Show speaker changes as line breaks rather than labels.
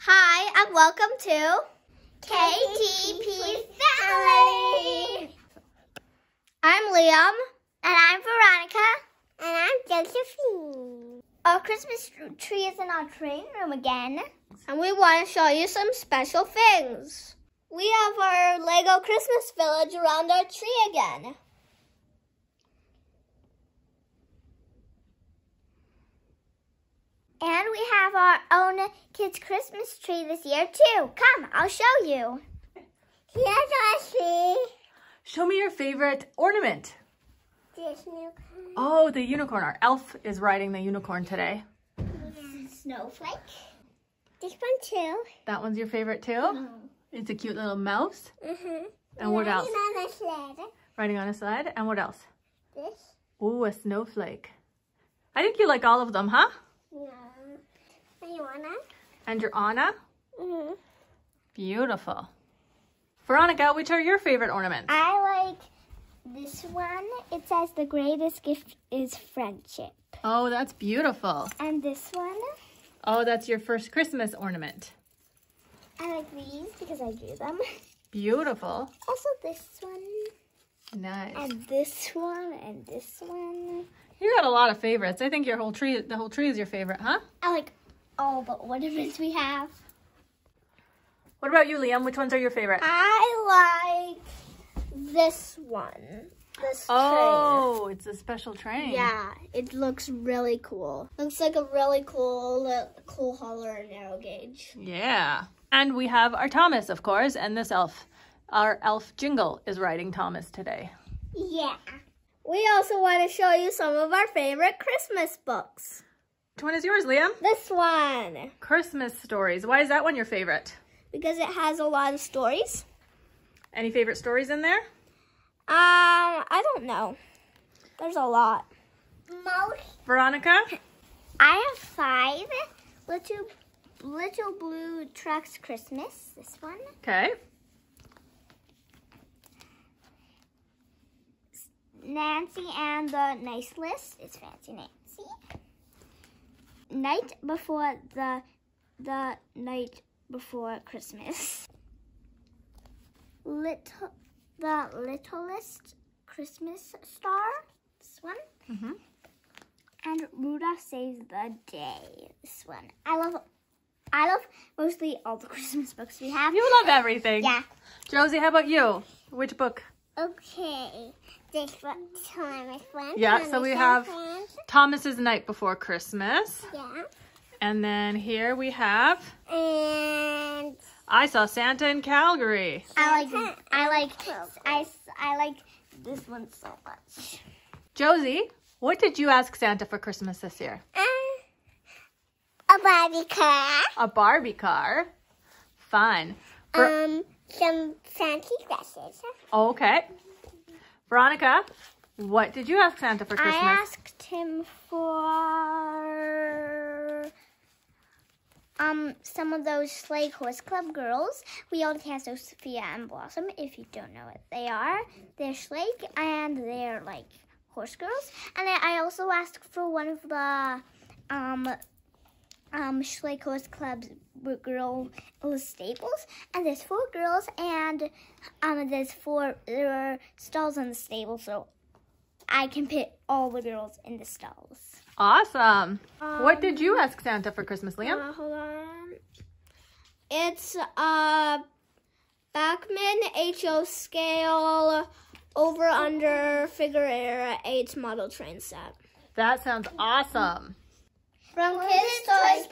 Hi, and welcome to KTP Family. I'm Liam.
And I'm Veronica. And I'm Josephine.
Our Christmas tree is in our training room again, and we want to show you some special things. We have our Lego Christmas village around our tree again.
And we have our own kids' Christmas tree this year too. Come, I'll show you. Here's our tree.
Show me your favorite ornament.
This unicorn.
Oh, the unicorn. Our elf is riding the unicorn today.
Snowflake.
This one too.
That one's your favorite too? It's a cute little mouse.
Mm-hmm.
And what else?
Riding on a sled.
Riding on a sled. And what else?
This.
Ooh, a snowflake. I think you like all of them, huh?
No. And you wanna?
And your Anna?
Mm-hmm.
Beautiful. Veronica, which are your favorite ornaments?
I like this one. It says the greatest gift is friendship.
Oh, that's beautiful.
And this one,
Oh, that's your first Christmas ornament.
I like these because I drew them.
Beautiful.
Also this one,
Nice.
and this one, and this one.
You got a lot of favorites. I think your whole tree, the whole tree is your favorite, huh?
I like all the ornaments we have.
What about you, Liam? Which ones are your favorite?
I like this one. This
Oh, it's a special train.
train. Yeah, it looks really cool. Looks like a really cool, cool hauler and narrow gauge.
Yeah. And we have our Thomas, of course, and this elf. Our elf Jingle is riding Thomas today.
Yeah.
We also want to show you some of our favorite Christmas books.
Which one is yours, Liam?
This one,
Christmas Stories. Why is that one your favorite?
because it has a lot of stories.
Any favorite stories in there?
Um, I don't know. There's a lot.
Most.
Veronica?
I have five. Little, little blue trucks Christmas. This one.
Okay.
Nancy and the Nice List is Fancy Nancy. Night before the the night before Christmas. Little the littlest Christmas star. This one.
Mhm.
And Rudolph saves the day. This one. I love. I love mostly all the Christmas books we have.
You love everything.
Yeah.
Josie, how about you? Which book?
Okay. This one. Thomas one.
Yeah, so we have-
One.
Thomas's Night Before Christmas.
Yeah.
And then here we have
And
I Saw Santa in Calgary.
I like I like I, I like this one so much.
Josie, what did you ask Santa for Christmas this year?
Uh, a Barbie car.
A Barbie car. Fun. Ver-
Um, some fancy dresses.
okay. Veronica, what did you ask Santa for Christmas?
I asked him for
Um, some of those Schleich Horse Club girls. We already have Sophia and Blossom. If you don't know what they are, they're Schleich and they're like horse girls. And then I also asked for one of the um um Schleich Horse Club's girl staples. And there's four girls and um there's four there are stalls in the stable, so I can put all the girls in the stalls.
Awesome. what did you ask Santa for Christmas, Liam?
Uh, hold on. It's a Bachmann HO scale over under figure eight model train set.
That sounds awesome.
From his Toys